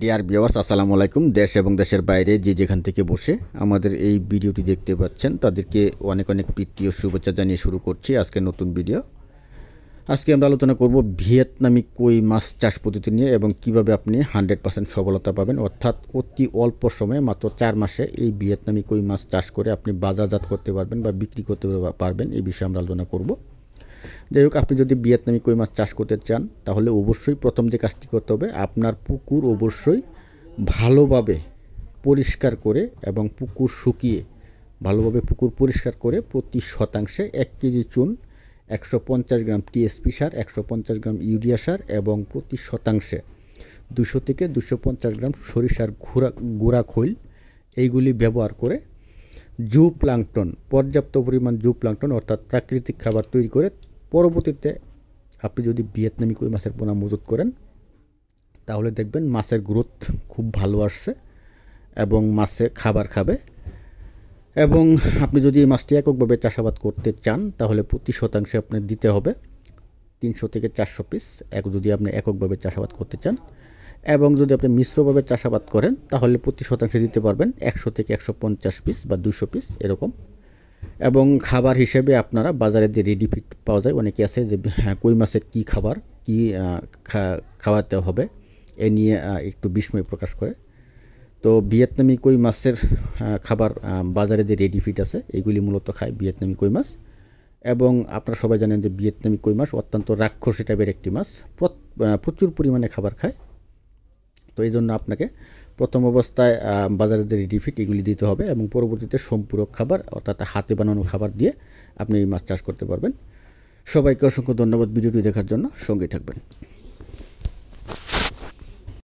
Dear viewers আসসালামু আলাইকুম। দেশ এবং দেশের বাইরে যে যেখান থেকে বসে আমাদের এই ভিডিওটি দেখতে পাচ্ছেন, তাদেরকে অনেক অনেক প্রীতি ও শুভেচ্ছা জানিয়ে শুরু করছি আজকে নতুন ভিডিও। আজকে আমরা আলোচনা করব ভিয়েতনামি কই মাছ চাষ পদ্ধতি নিয়ে এবং কীভাবে আপনি হান্ড্রেড পার্সেন্ট সফলতা পাবেন। অর্থাৎ অতি অল্প সময়ে মাত্র চার মাসে এই ভিয়েতনামি কই মাছ চাষ করে আপনি বাজারজাত করতে পারবেন বা বিক্রি করতে পারবেন, এই বিষয়ে আমরা আলোচনা করব। যাই হোক, আপনি যদি ভিয়েতনামি কই মাছ চাষ করতে চান, তাহলে অবশ্যই প্রথম যে কাজটি করতে হবে, আপনার পুকুর অবশ্যই ভালোভাবে পরিষ্কার করে এবং পুকুর শুকিয়ে ভালোভাবে পুকুর পরিষ্কার করে প্রতি শতাংশে এক কেজি চুন, একশো পঞ্চাশ গ্রাম টিএসপি সার, একশো পঞ্চাশ গ্রাম ইউরিয়া সার এবং প্রতি শতাংশে দুশো থেকে দুশো পঞ্চাশ গ্রাম সরিষার ঘোড়া গুঁড়া খৈল। এইগুলি ব্যবহার করে জু প্লাংটন পর্যাপ্ত পরিমাণ জু প্লাংটন অর্থাৎ প্রাকৃতিক খাবার তৈরি করে পরবর্তীতে আপনি যদি ভিয়েতনামি কই মাছের পোনা মজুত করেন, তাহলে দেখবেন মাছের গ্রোথ খুব ভালো আসছে এবং মাছে খাবার খাবে। এবং আপনি যদি মাছটি এককভাবে চাষাবাদ করতে চান, তাহলে প্রতি শতাংশে আপনি দিতে হবে তিনশো থেকে চারশো পিস এক যদি আপনি এককভাবে চাষাবাদ করতে চান। এবং যদি আপনি মিশ্রভাবে চাষাবাদ করেন, তাহলে প্রতি শতাংশে দিতে পারবেন একশো থেকে একশো পঞ্চাশ পিস বা দুশো পিস এরকম এবং খাবার হিসেবে আপনারা বাজারে যে রেডি ফিট পাওয়া যায়, অনেকে আছে যে হ্যাঁ কই মাছের কী খাবার, কী খাওয়াতে হবে, এ নিয়ে একটু বিস্ময় প্রকাশ করে। তো ভিয়েতনামি কই মাছের খাবার বাজারে যে রেডি ফিট আছে, এগুলি মূলত খায় ভিয়েতনামি কই মাছ। এবং আপনারা সবাই জানেন যে, ভিয়েতনামি কই মাছ অত্যন্ত রাক্ষসী টাইপের একটি মাছ প্রচুর পরিমাণে খাবার খায়। তো এই জন্য আপনাকে প্রথম অবস্থায় বাজারে যে রিডিফিট এগুলি দিতে হবে এবং পরবর্তীতে সম্পূরক খাবার, অর্থাৎ হাতে বানানো খাবার দিয়ে আপনি এই মাছ চাষ করতে পারবেন। সবাইকে অসংখ্য ধন্যবাদ ভিডিওটি দেখার জন্য। সঙ্গে থাকবেন।